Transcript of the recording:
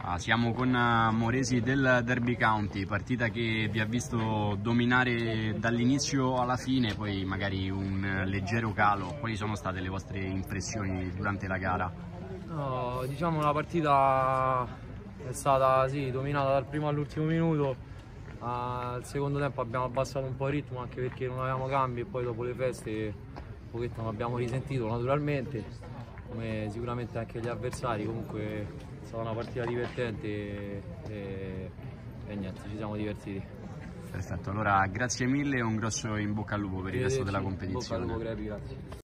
Ah, siamo con eh, Moresi del Derby County, partita che vi ha visto dominare dall'inizio alla fine, poi magari un leggero calo. Quali sono state le vostre impressioni durante la gara? No, diciamo la partita è stata sì, dominata dal primo all'ultimo minuto. Al secondo tempo abbiamo abbassato un po' il ritmo anche perché non avevamo cambi e poi dopo le feste un pochetto non abbiamo risentito naturalmente, come sicuramente anche gli avversari. Comunque è stata una partita divertente e, e, e niente, ci siamo divertiti. Perfetto, allora grazie mille e un grosso in bocca al lupo per il resto della Arrivederci, in bocca al competizione. lupo, Crepi, grazie.